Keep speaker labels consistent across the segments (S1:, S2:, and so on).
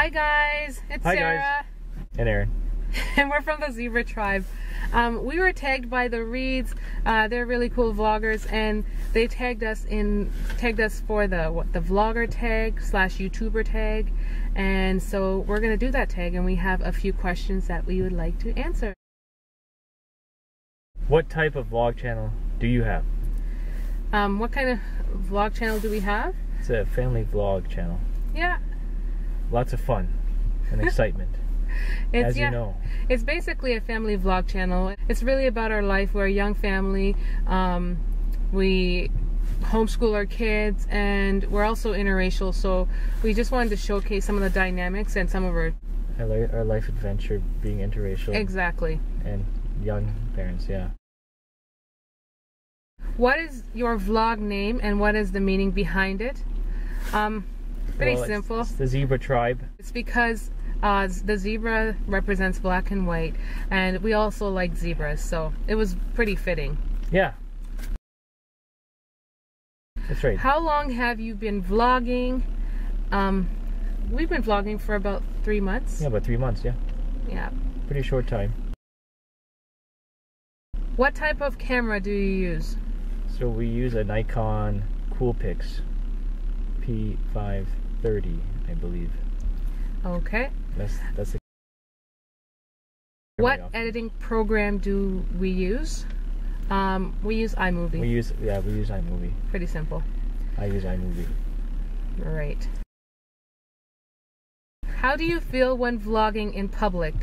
S1: Hi guys, it's
S2: Hi,
S1: Sarah,
S2: guys. And Aaron.
S1: and we're from the Zebra Tribe. Um, we were tagged by the Reeds. Uh, they're really cool vloggers, and they tagged us in tagged us for the what the vlogger tag slash YouTuber tag, and so we're gonna do that tag, and we have a few questions that we would like to answer.
S2: What type of vlog channel do you have?
S1: Um, what kind of vlog channel do we have?
S2: It's a family vlog channel.
S1: Yeah,
S2: Lots of fun and excitement,
S1: it's
S2: as
S1: yeah.
S2: you know.
S1: It's basically a family vlog channel. It's really about our life. We're a young family. Um, we homeschool our kids, and we're also interracial. So we just wanted to showcase some of the dynamics and some of our
S2: Our, our life adventure being interracial
S1: exactly.
S2: and young parents, yeah.
S1: What is your vlog name, and what is the meaning behind it? Um, pretty
S2: Well,
S1: simple.
S2: It's the Zebra Tribe.
S1: It's because uh, the zebra represents black and white, and we also like zebras, so it was pretty fitting.
S2: Yeah. That's right.
S1: How long have you been vlogging? Um, we've been vlogging for about three months.
S2: Yeah, about three months, yeah.
S1: Yeah.
S2: Pretty short time.
S1: What type of camera do you use?
S2: So we use a Nikon Coolpix P530, I believe.
S1: Okay.
S2: That's that's
S1: What
S2: camera we offer.
S1: editing program do we use? Um, we use iMovie.
S2: We use yeah, we use iMovie.
S1: Pretty simple.
S2: I use iMovie.
S1: Right. How do you feel when vlogging in public?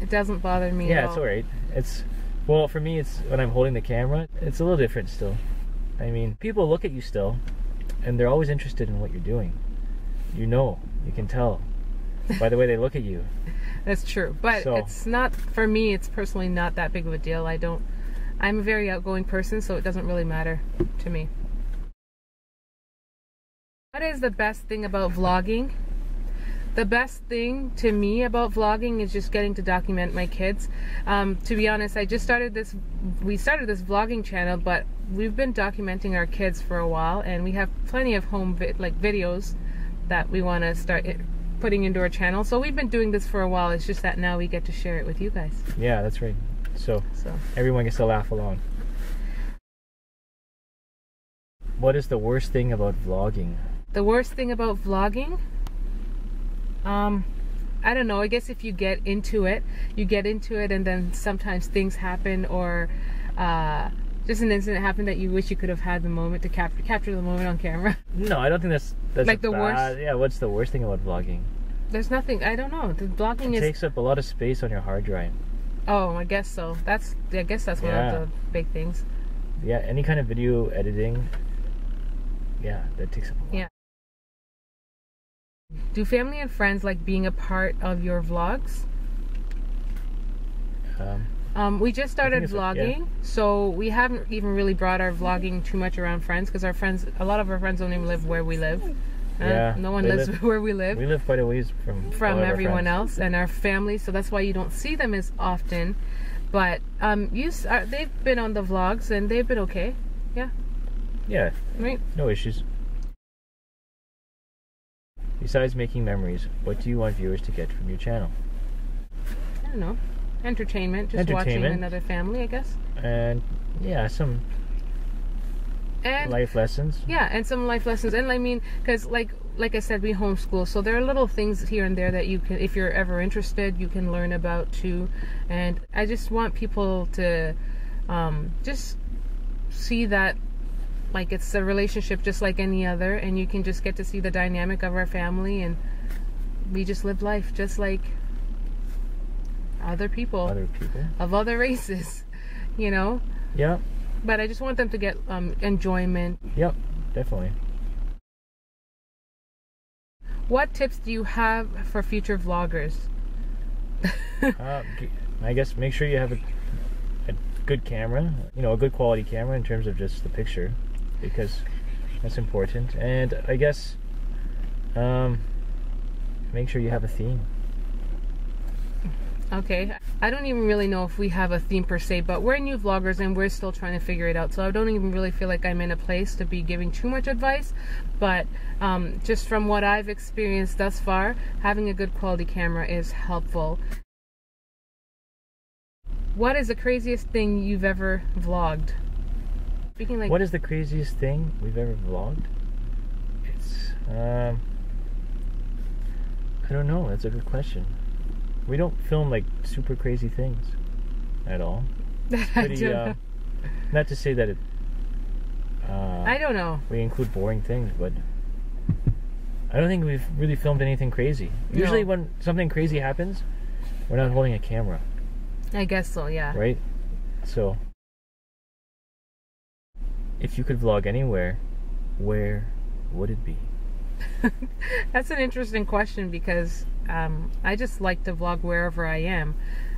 S1: It doesn't bother me at
S2: Yeah,
S1: all.
S2: it's alright. It's well for me it's when I'm holding the camera, it's a little different still. I mean, people look at you still and they're always interested in what you're doing. You know, you can tell by the way they look at you.
S1: That's true, but
S2: So-
S1: it's not for me. It's personally not that big of a deal. I don't. I'm a very outgoing person, so it doesn't really matter to me. What is the best thing about vlogging? The best thing to me about vlogging is just getting to document my kids. Um, to be honest, I just started this. We started this vlogging channel, but we've been documenting our kids for a while, and we have plenty of home vi- like videos that we want to start i- putting into our channel. So we've been doing this for a while. It's just that now we get to share it with you guys.
S2: Yeah, that's right. So
S1: So
S2: everyone gets to laugh along. What is the worst thing about vlogging?
S1: the worst thing about vlogging, um, I don't know. I guess if you get into it, you get into it, and then sometimes things happen, or uh, just an incident happened that you wish you could have had the moment to capture capture the moment on camera.
S2: No, I don't think that's that's
S1: Like the
S2: bad-
S1: worst?
S2: Yeah, what's the worst thing about vlogging?
S1: There's nothing. I don't know. The vlogging
S2: It
S1: is.
S2: takes up a lot of space on your hard drive.
S1: oh, I guess so. That's. I guess that's one
S2: Yeah.
S1: of the big things.
S2: Yeah, any kind of video editing. Yeah, that takes up a lot.
S1: Yeah. Do family and friends like being a part of your vlogs?
S2: Um,
S1: Um, we just started
S2: it's a- yeah.
S1: vlogging, so we haven't even really brought our vlogging too much around friends because our friends, a lot of our friends don't even live where we live. Uh,
S2: Yeah,
S1: no one lives
S2: live-
S1: where we live
S2: we live quite a ways from
S1: from
S2: all of our
S1: everyone else and our family, so that's why you don't see them as often. But um, you, uh, they've been on the vlogs and they've been okay,
S2: Yeah.
S1: Yeah, right?
S2: no issues. Besides making memories, what do you want viewers to get from your channel?
S1: I don't know, entertainment, just watching another family, I guess,
S2: And yeah, some
S1: and
S2: life lessons.
S1: Yeah, and some life lessons. And I mean, because like like I said, we homeschool, so there are little things here and there that you can, if you're ever interested, you can learn about too. And I just want people to um, just see that like it's a relationship just like any other, and you can just get to see the dynamic of our family, and we just live life just like other people
S2: Other people.
S1: of other races, you know.
S2: Yeah,
S1: But I just want them to get um, enjoyment
S2: yep, definitely.
S1: What tips do you have for future vloggers?
S2: uh, I guess make sure you have a, a good camera, you know, a good quality camera in terms of just the picture, because that's important. And I guess um, make sure you have a theme.
S1: Okay. I don't even really know if we have a theme per se, but we're new vloggers and we're still trying to figure it out. So I don't even really feel like I'm in a place to be giving too much advice. But um, just from what I've experienced thus far, having a good quality camera is helpful. What is the craziest thing you've ever vlogged? Speaking like
S2: What is the craziest thing we've ever vlogged? It's um I don't know, that's a good question. We don't film like super crazy things at all.
S1: I
S2: Pretty
S1: don't
S2: uh, not to say that it uh
S1: I don't know.
S2: we include boring things, but I don't think we've really filmed anything crazy. Usually when something crazy happens, we're not holding a camera,
S1: I guess so, yeah.
S2: right? So if you could vlog anywhere, where would it be?
S1: That's an interesting question because um, I just like to vlog wherever I am.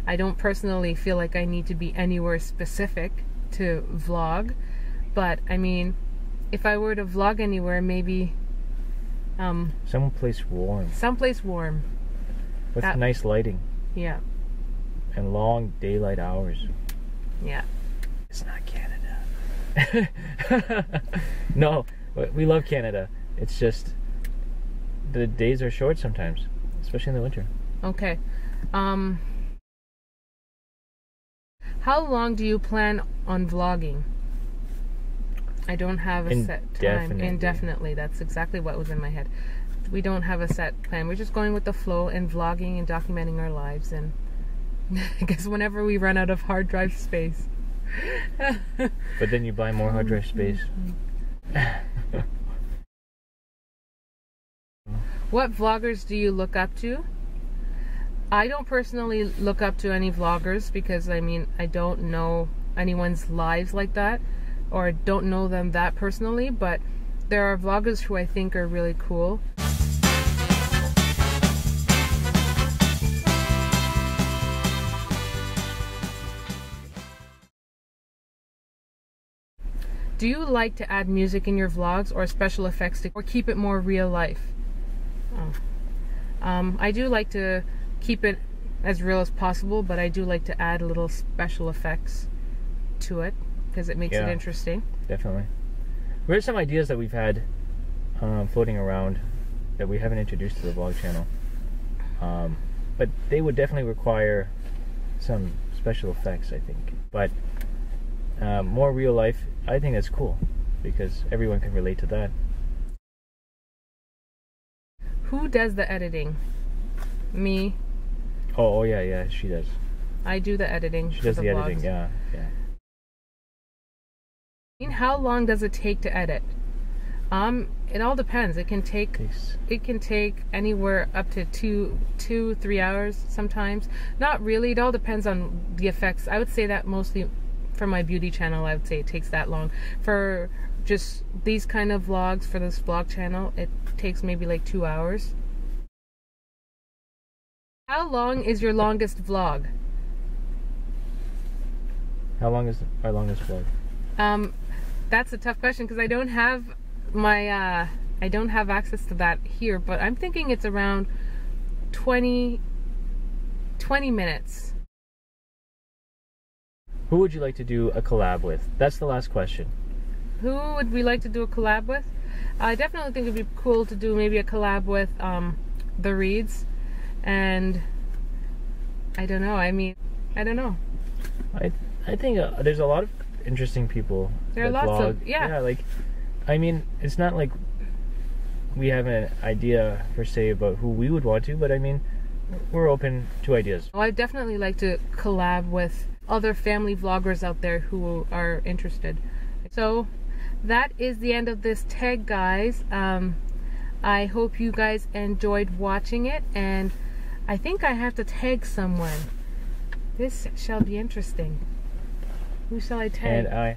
S1: I don't personally feel like I need to be anywhere specific to vlog, but I mean, if I were to vlog anywhere, maybe um,
S2: Someplace warm
S1: someplace warm.
S2: with
S1: That-
S2: nice lighting
S1: Yeah,
S2: and long daylight hours.
S1: yeah.
S2: It's not. no, we love Canada. It's just the days are short sometimes, especially in the winter.
S1: Okay. Um, how long do you plan on vlogging? I don't have a set time.
S2: Indefinitely.
S1: Indefinitely. That's exactly what was in my head. We don't have a set plan. We're just going with the flow and vlogging and documenting our lives. And I guess whenever we run out of hard drive space.
S2: But then you buy more hard drive space.
S1: What vloggers do you look up to? I don't personally look up to any vloggers because I mean, I don't know anyone's lives like that or don't know them that personally, but there are vloggers who I think are really cool. Do you like to add music in your vlogs or special effects to, or keep it more real life? Oh. Um, I do like to keep it as real as possible, but I do like to add little special effects to it because it makes
S2: Yeah.
S1: it interesting.
S2: Definitely. What are some ideas that we've had um, floating around that we haven't introduced to the vlog channel? Um, but they would definitely require some special effects, I think. But um, more real life, I think that's cool because everyone can relate to that.
S1: Who does the editing? Me.
S2: Oh, oh yeah, yeah, she does.
S1: I do the editing.
S2: She does the, editing. Yeah, yeah.
S1: How long does it take to edit? Um, it all depends. It can take
S2: Takes
S1: it can take anywhere up to two two three hours sometimes not really it all depends on the effects i would say that mostly for my beauty channel i would say it takes that long. For just these kind of vlogs for this vlog channel it takes maybe like two hours. How long is your longest vlog?
S2: How long is our longest vlog?
S1: um that's a tough question because i don't have my uh i don't have access to that here but i'm thinking it's around 20 20 minutes
S2: Who would you like to do a collab with? That's the last question.
S1: Who would we like to do a collab with? I definitely think it'd be cool to do maybe a collab with um, the Reeds, and I don't know. I mean, I don't know.
S2: I I think uh, there's a lot of interesting people.
S1: There are lots of-
S2: vlog.
S1: yeah.
S2: Yeah, like I mean, it's not like we have an idea per se about who we would want to, but I mean, we're open to ideas.
S1: Well, I definitely like to collab with other family vloggers out there who are interested. So that is the end of this tag, guys. Um, I hope you guys enjoyed watching it, and I think I have to tag someone. This shall be interesting. Who shall I tag?
S2: And I